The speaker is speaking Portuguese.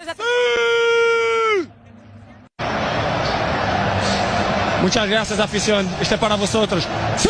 jugadores. Tá- Muchas gracias, afición. Este é para vosotros. ¡Sí!